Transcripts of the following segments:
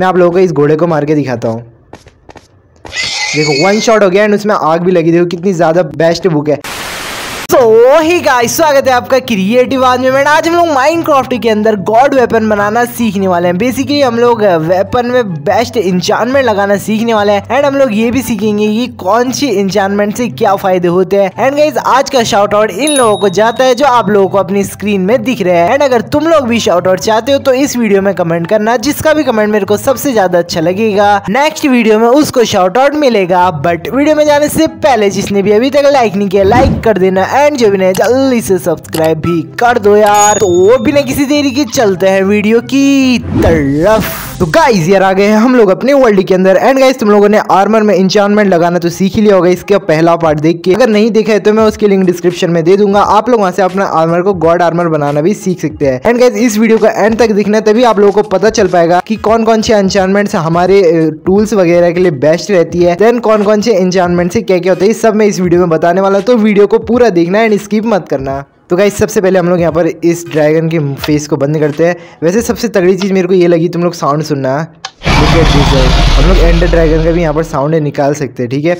मैं आप लोगों को इस घोड़े को मार के दिखाता हूँ। देखो वन शॉट हो गया एंड उसमें आग भी लगी देखो कितनी ज़्यादा बेस्ट बुक है। सो ही गाइस स्वागत है आपका क्रिएटिव आज में। आज हम लोग माइनक्राफ्ट के अंदर गॉड वेपन बनाना सीखने वाले हैं। बेसिकली हम लोग वेपन में बेस्ट इंचानमेंट लगाना सीखने वाले हैं। एंड हम लोग ये भी सीखेंगे कि कौन सी इंचानमेंट से क्या फ़ायदे होते हैं। एंड गाइस आज का शाउट आउट इन लोगों को जाता है जो आप लोगों को अपनी स्क्रीन में दिख रहे हैं। एंड अगर तुम लोग भी शाउट आउट चाहते हो तो इस वीडियो में कमेंट करना, जिसका भी कमेंट मेरे को सबसे ज़्यादा अच्छा लगेगा। नेक्स्ट वीडियो में उसको शाउट आउट मिलेगा। बट वीडियो में जाने से पहले जिसने भी अभी तक लाइक नहीं किया लाइक कर देना। एंड जो भी नहीं जल्दी से सब्सक्राइब भी कर दो यार। तो बिना किसी देरी के, चलते हैं वीडियो की तरफ़। तो गाइस यार, आ गए हैं हम लोग अपने वर्ल्ड के अंदर। एंड गाइज़ तुम लोगों ने आर्मर में इंचानमेंट लगाना तो सीख ही लिया होगा, इसके पहला पार्ट देख के। अगर नहीं देखा है तो मैं उसकी लिंक डिस्क्रिप्शन में दे दूँगा। आप लोग वहाँ से अपना आर्मर को गॉड आर्मर बनाना भी सीख सकते हैं। एंड गाइज़ इस वीडियो का एंड तक दिखना, तभी आप लोगों को पता चल पाएगा कि कौन कौन से इंचानमेंट हमारे टूल्स वगैरह के लिए बेस्ट रहती है। देन कौन कौन से इंचानमेंट से क्या क्या होता है सब मैं इस वीडियो में बताने वाला तो वीडियो को पूरा देखना एंड स्किप मत करना। तो गाइस सबसे पहले हम लोग यहाँ पर इस ड्रैगन के फेस को बंद करते हैं। वैसे सबसे तगड़ी चीज़ मेरे को ये लगी, तुम लोग साउंड सुनना। हम लोग एंड ड्रैगन का भी यहाँ पर साउंड निकाल सकते हैं, ठीक है?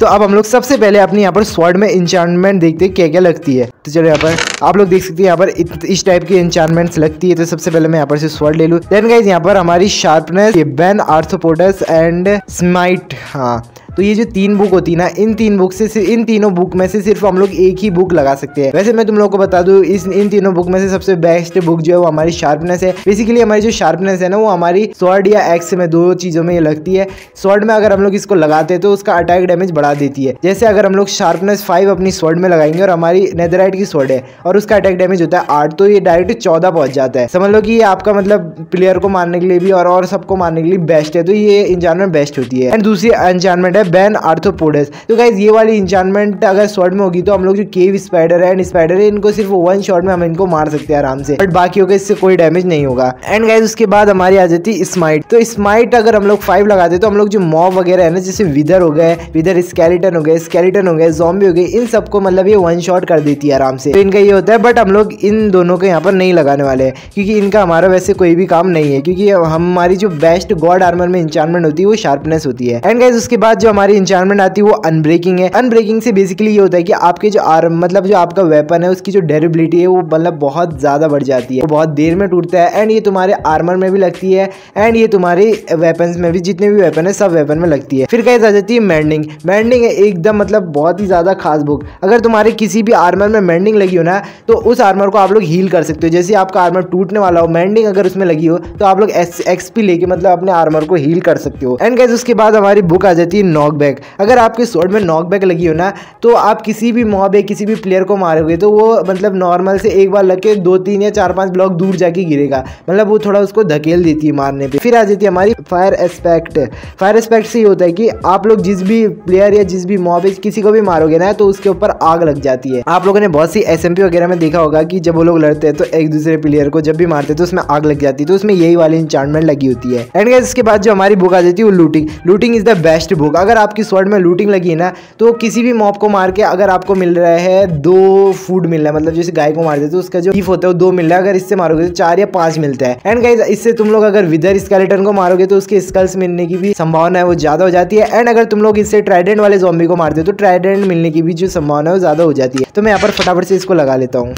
तो अब हम लोग सबसे पहले अपने यहाँ पर स्वॉर्ड में इंचार्टमेंट देखते हैं क्या क्या लगती है। तो चलो यहाँ पर आप लोग देख सकते हैं, यहाँ पर इस टाइप की इंचार्टमेंट्स लगती है तो सबसे पहले मैं यहाँ पर से स्वॉर्ड ले लूँ। देन गाइज़ यहाँ पर हमारी sharpness bane arthropods and smite हाँ। तो ये जो तीन बुक होती है ना इन तीन बुक से इन तीनों बुक में से सिर्फ़ हम लोग एक ही बुक लगा सकते हैं। वैसे मैं तुम लोग को बता दूँ इस इन तीनों बुक में से सबसे बेस्ट बुक जो है वो हमारी शार्पनेस है। बेसिकली हमारी जो शार्पनेस है ना वो हमारी स्वॉर्ड या एक्स में दो चीज़ों में ये लगती है। स्वॉर्ड में अगर हम लोग इसको लगाते हैं तो उसका अटैक डैमेज बढ़ा देती है। जैसे अगर हम लोग शार्पनेस फाइव अपनी स्वॉर्ड में लगाएँगे और हमारी नेदराइट की स्वॉर्ड है और उसका अटैक डैमेज होता है आठ तो ये डायरेक्ट चौदह पहुँच जाता है। समझ लो कि ये आपका मतलब प्लेयर को मारने के लिए भी और, सबको मारने के लिए बेस्ट है तो ये इंजानमेंट बेस्ट होती है। एंड दूसरी इंजानमेंट है बैन आर्थोपोड कोडेस तो गाइज़ ये वाली इंचानमेंट अगर शॉर्ट में होगी तो हम लोग जो केव स्पाइडर है एंड स्पाइडर है, इनको सिर्फ़ वन शॉट में हम इनको मार सकते हैं आराम से। बट बाकी होगा, इससे कोई डैमेज नहीं होगा। एंड गाइज़ उसके बाद हमारी आ जाती स्माइट तो स्माइट अगर हम लोग फाइव लगाते तो हम लोग जो मॉब वगैरह है ना, जैसे विदर हो गए विदर स्केलेटन हो गए स्केलेटन हो गए जॉम्बी हो गए, इन सबको मतलब ये वन शॉट कर देती है आराम से। तो इनका ये होता है बट हम लोग इन दोनों को यहाँ पर नहीं लगाने वाले हैं, क्योंकि इनका हमारा वैसे कोई भी काम नहीं है, क्योंकि हमारी जो बेस्ट गॉड आर्मर में इंचानमेंट होती है, वो शार्पनेस होती है। एंड गाइज़ उसके बाद जो हमारी इंचानमेंट आती है, वो अनब्रेकिंग है। अनब्रेकिंग से बेसिकली ये होता है कि आपके जो आर्म मतलब जो आपका वेपन है, उसकी जो डेरेबिलिटी है, वो मतलब बहुत ज़्यादा बढ़ जाती है। वो बहुत देर में टूटता है एंड ये तुम्हारे आर्मर में भी लगती है एंड ये तुम्हारे वेपन में भी, जितने भी वेपन है, सब वेपन में लगती है। फिर कैसे आ जाती है मैंडिंग मैंडिंग है एकदम मतलब बहुत ही ज़्यादा खास बुक अगर तुम्हारे किसी भी आर्मर में मैंडिंग लगी हो ना तो उस आर्मर को आप लोग हील कर सकते हो। जैसे आपका आर्मर टूटने वाला हो मैंडिंग अगर उसमें लगी हो तो आप लोग एक्सपी लेके मतलब अपने आर्मर को हील कर सकते हो। एंड कैसे उसके बाद हमारी बुक आ जाती है नॉक बैक अगर आपके सोड में नॉक बैक लगी हो ना तो आप किसी भी मॉब या किसी भी प्लेयर को मारोगे तो वो मतलब नॉर्मल से एक बार लग के दो, तीन या चार, पाँच ब्लॉक दूर जाके गिरेगा। मतलब वो थोड़ा उसको धकेल देती है मारने पे। फिर आ जाती है हमारी फायर एस्पेक्ट फायर एस्पेक्ट से ये होता है कि आप लोग जिस भी प्लेयर या जिस भी मॉब किसी को भी मारोगे ना तो उसके ऊपर आग लग जाती है। आप लोगों ने बहुत सी एस वगैरह में देखा होगा कि जब वो लोग लड़ते हैं तो एक दूसरे प्लेयर को जब भी मारते हैं तो उसमें आग लग जाती है तो उसमें यही वाली इंचार्टमेंट लगी होती है। एंड इसके बाद जो हमारी बुक आ जाती है, वो looting looting is the best book अगर आपकी स्वर्ड में लूटिंग लगी है ना तो किसी भी मॉप को मार के अगर आपको मिल रहा है दो फ़ूड मिल रहा है मतलब जैसे गाय को मार देते तो उसका जो हीफ होता है वो दो मिल रहा है, अगर इससे मारोगे तो चार या पाँच मिलता है। एंड गाइज़ इससे तुम लोग अगर विदर स्केलेटन को मारोगे तो उसके स्कल्स मिलने की भी संभावना है, वो ज़्यादा हो जाती है। एंड अगर तुम लोग इससे ट्राइडेंट वाले जॉम्बी को मारते हो तो ट्राइडेंट मिलने की भी जो संभावना है, वो ज़्यादा हो जाती है। तो मैं यहाँ पर फटाफट से इसको लगा लेता हूँ।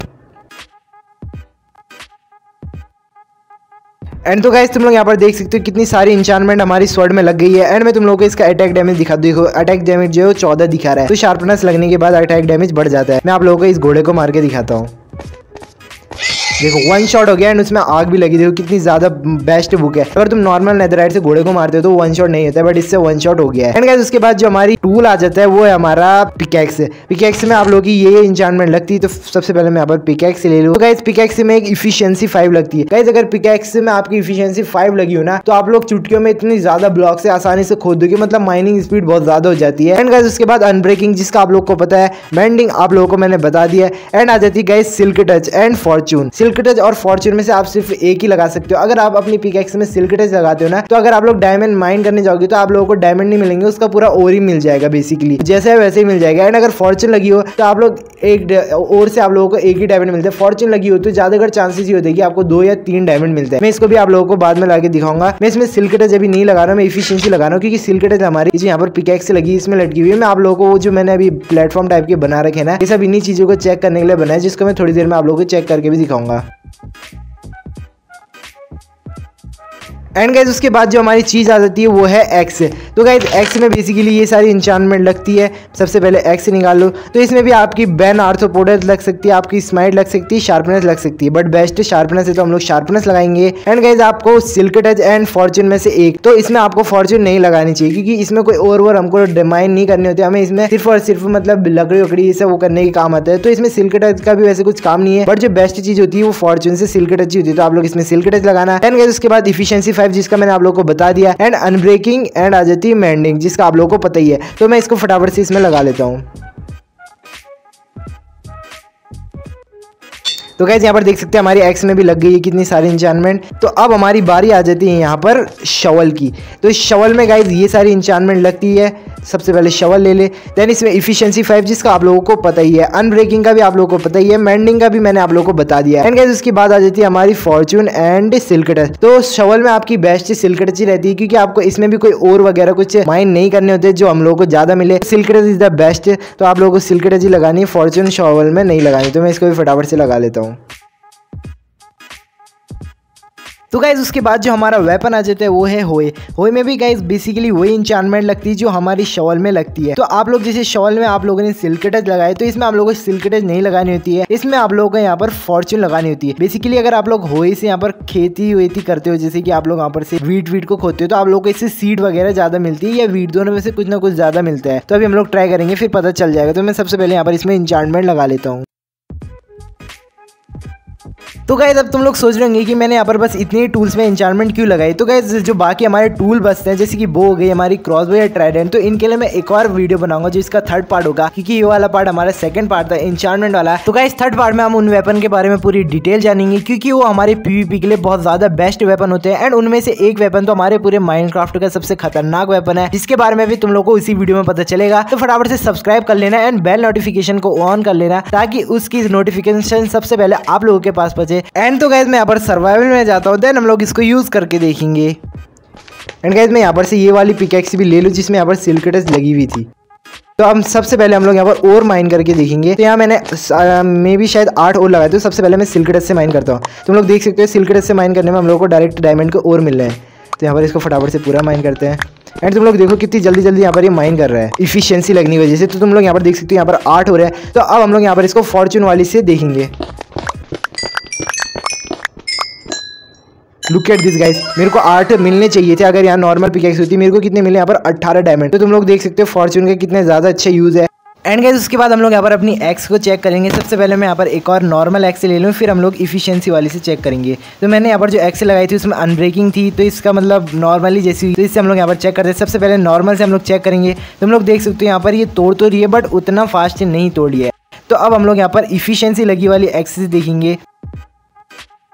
एंड तो गाइस तुम लोग यहाँ पर देख सकते हो कितनी सारी इंचानमेंट हमारी स्वर्ड में लग गई है। एंड मैं तुम लोगों को इसका अटैक डैमेज दिखा देखो अटैक डैमेज जो है चौदह दिखा रहा है। तो शार्पनेस लगने के बाद अटैक डैमेज बढ़ जाता है। मैं आप लोगों को इस घोड़े को मार के दिखाता हूँ। देखो वन शॉट हो गया एंड उसमें आग भी लगी। देखो, कितनी ज़्यादा बेस्ट बुक है। अगर तुम नॉर्मल नेदराइट से घोड़े को मारते हो तो वन शॉट नहीं होता है बट इससे वन शॉट हो गया है। एंड गाइस उसके बाद जो हमारी टूल आ जाता है, वो है हमारा पिकैक्स पिकैक्स में आप लोग की ये इंचानमेंट लगती है तो सबसे पहले मैं यहाँ पिकैक्स ले लूँ। गाइस पिकैक्स में एक इफिशियंसी फाइव लगती है। गाइस अगर पिकैक्स में आपकी इफिशियंसी फाइव लगी हो ना तो आप लोग चुटकियों में इतनी ज़्यादा ब्लॉक से आसानी से खोद दोगे मतलब माइनिंग स्पीड बहुत ज़्यादा हो जाती है। एंड गाइस उसके बाद अनब्रेकिंग जिसका आप लोग को पता है बेंडिंग आप लोगों को मैंने बता दिया एंड आ जाती है guys silk touch and fortune silk silk touch और फॉर्चून में से आप सिर्फ़ एक ही लगा सकते हो। अगर आप अपनी पिकेक्स में सिल्क टच लगाते हो ना तो अगर आप लोग डायमंड माइन करने जाओगे तो आप लोगों को डायमंड नहीं मिलेंगे, उसका पूरा और ही मिल जाएगा बेसिकली जैसे वैसे ही मिल जाएगा। एंड अगर फॉर्चून लगी हो तो आप लोग एक और से आप लोगों को एक ही डायमंड मिलता है। फॉर्चून लगी हो तो ज़्यादातर चांसेस ये होते हैं कि आपको दो या तीन डायमंड मिलते हैं। मैं इसको भी आप लोगों को बाद में लाके दिखाऊँगा। मैं इसमें सिल्क टच अभी नहीं लगा रहा मैं इफिशियंसी लगा रहा हूँ, क्योंकि सिल्क टच हमारी यहाँ पर पिकेक्स से लगी, इसमें लटकी हुई है। मैं आप लोगों को वो जो मैंने अभी प्लेटफॉर्म टाइप के बना रखे ना, ये सब इन्हीं चीज़ों को चेक करने के लिए बनाया जिसको मैं थोड़ी देर में आप लोगों को चेक करके भी दिखाऊँगा। Thank you. एंड गाइज़ उसके बाद जो हमारी चीज़ आ जाती है, वो है एक्स तो गाइज़ एक्स में बेसिकली ये सारी इंचानमेंट लगती है। सबसे पहले एक्स निकाल लो। तो इसमें भी आपकी बैन आर्थोपोडर लग सकती है, आपकी स्माइट लग सकती है शार्पनेस लग सकती है। बट बेस्ट शार्पनेस है तो हम लोग शार्पनेस लगाएँगे। एंड गाइज़ आपको सिल्क टच एंड फॉर्चून में से एक। तो इसमें आपको फॉर्चून नहीं लगानी चाहिए, क्योंकि इसमें कोई ओवर ओवर हमको डिमाइन नहीं करनी होती। हमें इसमें सिर्फ़ और सिर्फ़ मतलब लकड़ी वकड़ी ये वो करने के काम आता है। तो इसमें सिल्क टच का भी वैसे कुछ काम नहीं है। बट जो बेस्ट चीज़ होती है, वो फॉर्चून से सिल्क टच ही होती है। तो आप लोग इसमें सिल्क टच लगाना। एंड गाइज़ उसके बाद इफिशियंसी फाइव जिसका मैंने आप लोग को बता दिया एंड अनब्रेकिंग एंड आ जाती है मैंडिंग जिसका आप लोग को पता ही है। तो मैं इसको फटाफट से इसमें लगा लेता हूँ। तो कैसे यहाँ पर देख सकते हैं हमारी एक्स में भी लग गई है कितनी सारी इंचानमेंट तो अब हमारी बारी आ जाती है यहाँ पर शवल की। तो इस शवल में गाइज़ ये सारी इंचानमेंट लगती है। सबसे पहले शवल ले ले। देन इसमें इफिशियंसी फाइव जिसका आप लोगों को पता ही है। अनब्रेकिंग का भी आप लोगों को पता ही है। मैंडिंग का भी मैंने आप लोगों को बता दिया एंड गाइज़ उसके बाद आ जाती है हमारी फॉर्चून एंड सिल्क टच तो शवल में आपकी बेस्ट सिल्क टच ही रहती है, क्योंकि आपको इसमें भी कोई और वगैरह कुछ माइंड नहीं करने होते जो हम लोगों को ज़्यादा मिले। Silk touch is the best तो आप लोगों को सिल्क टच ही लगानी है फॉर्चून शवल में नहीं लगानी। तो मैं इसको भी फटाफट से लगा लेता हूँ। तो गाइज़ उसके बाद जो हमारा वेपन आ जाता है, वो है होए। होए में भी गाइज़ बेसिकली वही इंचानमेंट लगती है जो हमारी शॉल में लगती है। तो आप लोग जैसे शॉल में आप लोगों ने सिल्क टच लगाए तो इसमें आप लोगों को सिल्क टच नहीं लगानी होती है। इसमें आप लोगों को यहाँ पर फॉर्चून लगानी होती है। बेसिकली अगर आप लोग होए से यहाँ पर खेती वेती करते हो, जैसे कि आप लोग यहाँ पर से वीट वीट को खोते हो तो आप लोग को इससे सीड वगैरह ज़्यादा मिलती है या वीट दोनों में से कुछ ना कुछ ज़्यादा मिलता है। तो अभी हम लोग ट्राई करेंगे, फिर पता चल जाएगा। तो मैं सबसे पहले यहाँ पर इसमें इंचार्टमेंट लगा लेता हूँ। तो गाइज़ अब तुम लोग सोच रहे होंगे कि मैंने यहाँ पर बस इतने टूल्स में इंचार्टमेंट क्यों लगाई? तो गाइज़ जो बाकी हमारे टूल बसते हैं, जैसे कि बो हो गई, हमारी क्रॉस बो या ट्राइडेंट तो इनके लिए मैं एक और वीडियो बनाऊँगा जो इसका थर्ड पार्ट होगा, क्योंकि ये वाला पार्ट हमारा सेकंड पार्ट था इंचार्टमेंट वाला। तो गाइज़ थर्ड पार्ट में हम उन वेपन के बारे में पूरी डिटेल जानेंगे, क्योंकि वो हमारे पीवीपी के लिए बहुत ज़्यादा बेस्ट वेपन होते हैं एंड उनमें से एक वेपन तो हमारे पूरे माइंड का सबसे खतरनाक वेपन है, जिसके बारे में भी तुम लोग को इसी वीडियो में पता चलेगा। तो फटाफट से सब्सक्राइब कर लेना एंड बेल नोटिफिकेशन को ऑन कर लेना, ताकि उसकी नोटिफिकेशन सबसे पहले आप लोगों के पास पहुँचे। एंड तो गैस मैं यहाँ पर सर्वाइवल में जाता हूँ। देन हम लोग इसको यूज़ करके देखेंगे। एंड गैस मैं यहाँ पर से ये वाली पिकेक्स भी ले लूँ, जिसमें यहाँ पर सिल्कटस लगी हुई थी। तो हम सबसे पहले हम लोग यहाँ पर और माइन करके देखेंगे। तो यहाँ मैंने मे भी शायद आठ और लगाए तो सबसे पहले मैं सिल्कटस से माइन करता हूँ। तुम लोग देख सकते हो सिल्कटस से माइन करने में हम लोग को डायरेक्ट डायमंड को और मिल रहे हैं। तो यहाँ पर इसको फटाफट से पूरा माइन करते हैं। एंड तुम लोग देखो कितनी जल्दी जल्दी यहाँ पर ये माइन कर रहा है। इफिशियंसी लगने की वजह से। तो तुम लोग यहाँ पर देख सकते हो, यहाँ पर आठ हो रहा है। तो अब हम लोग यहाँ पर इसको फॉर्चून वाली से देखेंगे। लुक एट दिस गाइस मेरे को आठ मिलने चाहिए थे अगर यहाँ नॉर्मल पिकेक्स होती। मेरे को कितने मिले? यहाँ पर अट्ठारह डायमंड तो तुम लोग देख सकते हो फॉर्चून के कितने ज़्यादा अच्छे यूज़ है। एंड गाइज़ उसके बाद हम लोग यहाँ पर अपनी एक्स को चेक करेंगे। सबसे पहले मैं यहाँ पर एक और नॉर्मल एक्स ले लूँ, फिर हम लोग इफिशियंसी वाली से चेक करेंगे। तो मैंने यहाँ पर जो एक्स लगाई थी, उसमें अनब्रेकिंग थी तो इसका मतलब नॉर्मली जैसी तो इससे हम लोग यहाँ पर चेक करते हैं। सबसे पहले नॉर्मल से हम लोग चेक करेंगे। तो हम लोग देख सकते हो, यहाँ पर ये तोड़ तो रही है बट उतना फास्ट नहीं तोड़ी है। तो अब हम लोग यहाँ पर इफिशियंसी लगी वाली एक्स देखेंगे।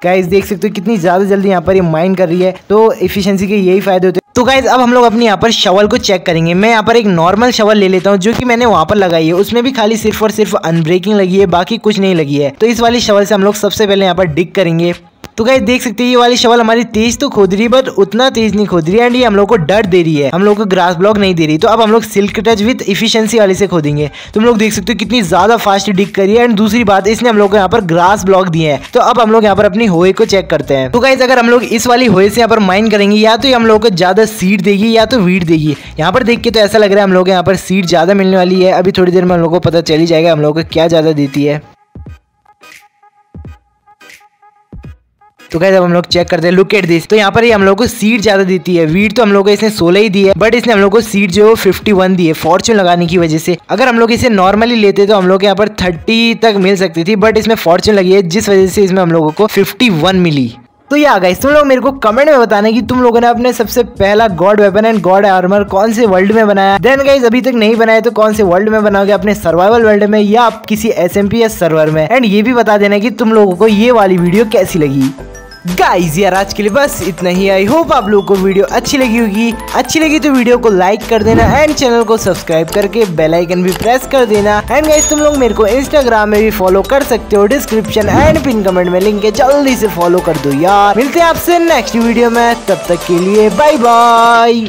गाइज़ देख सकते हो कितनी ज़्यादा जल्दी यहाँ पर ये माइन कर रही है। तो इफिशियंसी के यही फ़ायदे होते हैं। तो गाइज़ अब हम लोग अपने यहाँ पर शवल को चेक करेंगे। मैं यहाँ पर एक नॉर्मल शवल ले लेता हूँ, जो कि मैंने वहाँ पर लगाई है। उसमें भी खाली सिर्फ़ और सिर्फ़ अनब्रेकिंग लगी है, बाकी कुछ नहीं लगी है। तो इस वाली शवल से हम लोग सबसे पहले यहाँ पर डिग करेंगे। तो गाइस देख सकते हैं, ये वाली शवल हमारी तेज तो खोद रही है बट उतना तेज नहीं खोद रही है एंड ये हम लोग को डर दे रही है। हम लोग को ग्रास ब्लॉक नहीं दे रही। तो अब हम लोग सिल्क टच विद इफिशियंसी वाले से खोदेंगे। तुम लोग देख सकते हो कितनी ज़्यादा फास्ट डिग करी है एंड दूसरी बात, इसने हम लोग को यहाँ पर ग्रास ब्लॉक दिए हैं। तो अब हम लोग यहाँ पर अपनी होए को चेक करते हैं। तो गाइज़ अगर हम लोग इस वाली होए से यहाँ पर माइन करेंगे, या तो हम लोग को ज़्यादा सीड देगी, या तो वीट देगी। यहाँ पर देख के तो ऐसा लग रहा है हम लोग यहाँ पर सीड ज़्यादा मिलने वाली है। अभी थोड़ी देर में हम लोग को पता चली जाएगा, हम लोग को क्या ज़्यादा देती है। तो कैसे हम लोग चेक करते हैं लुक एट दिस तो यहाँ पर ही हम लोग को सीट ज़्यादा देती है. वीट तो हम लोग को इसने सोलह ही दी है बट इसने हम लोग को सीट जो है फिफ्टी वन दी है फॉर्चून लगाने की वजह से. अगर हम लोग इसे नॉर्मली लेते तो हम लोग यहाँ पर थर्टी तक मिल सकती थी बट इसमें फॉर्चून लगी है, जिस वजह से इसमें हम लोगों को फिफ्टी मिली. तो ये आ गाइस तुम लोग मेरे को कमेंट में बताना कि तुम लोगों ने अपने सबसे पहला god weapon and god armour कौन से वर्ल्ड में बनाया? देन गाइस अभी तक नहीं बनाया तो कौन से वर्ल्ड में बनाओगे? अपने सर्वाइवल वर्ल्ड में या आप किसी एस एम सर्वर में? एंड ये भी बता देना कि तुम लोगों को ये वाली वीडियो कैसी लगी? गाइज़ यार, आज के लिए बस इतना ही। आई होप आप लोगों को वीडियो अच्छी लगी होगी। अच्छी लगी तो वीडियो को लाइक कर देना एंड चैनल को सब्सक्राइब करके बेल आइकन भी प्रेस कर देना। एंड गाइज़ तुम लोग मेरे को इंस्टाग्राम में भी फॉलो कर सकते हो। डिस्क्रिप्शन एंड पिन कमेंट में लिंक है। जल्दी से फॉलो कर दो यार। मिलते हैं आपसे नेक्स्ट वीडियो में। तब तक के लिए बाय बाय